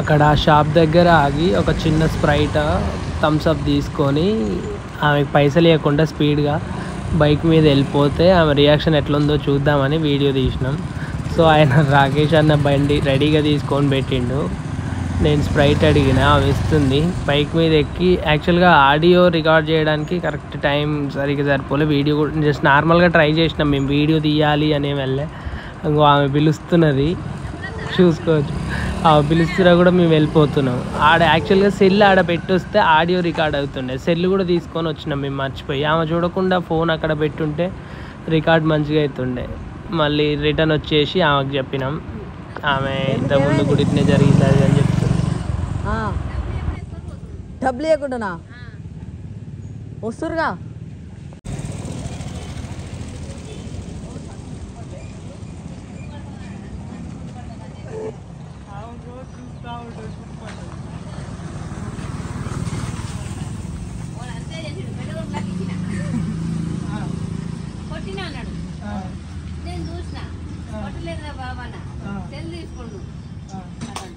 అక్కడ షాప్ దగ్గర ఆగి ఒక చిన్న స్ప్రైట్ థమ్స్అప్ తీసుకొని ఆమెకు పైసలు ఇవ్వకుండా స్పీడ్గా బైక్ మీద వెళ్ళిపోతే ఆమె రియాక్షన్ ఎట్లుందో చూద్దామని వీడియో తీసినాం. సో ఆయన రాకేష్ అన్న బండి రెడీగా తీసుకొని పెట్టిండు. నేను స్ప్రైట్ అడిగిన అవి ఇస్తుంది. బైక్ మీద ఎక్కి యాక్చువల్గా ఆడియో రికార్డ్ చేయడానికి కరెక్ట్ టైం సరిగ్గా సరిపోలే. వీడియో కూడా జస్ట్ నార్మల్గా ట్రై చేసినాం. మేము వీడియో తీయాలి అనే వెళ్ళే ఇంకో ఆమె పిలుస్తున్నది. చూసుకోవచ్చు. ఆమె పిలుస్తున్నా కూడా మేము వెళ్ళిపోతున్నాం. ఆడ యాక్చువల్గా సెల్ ఆడ పెట్టొస్తే ఆడియో రికార్డ్ అవుతుండే. సెల్ కూడా తీసుకొని వచ్చినాం మేము మర్చిపోయి. ఆమె చూడకుండా ఫోన్ అక్కడ పెట్టుంటే రికార్డ్ మంచిగా అవుతుండే మళ్ళీ రిటర్న్ వచ్చేసి ఆమెకు చెప్పినాం. ఆమె ఇంతకుముందు కూడా ఇట్నే జరిగింది అది అని చెప్తుంది. ఆ. డబ్బులు ఇవ్వకుండానా? వస్తురుగా కొట్టినా అన్నాడు నేను చూసిన కొట్టలేదురా బాబా అన్న సెల్ తీసుకోండు అతను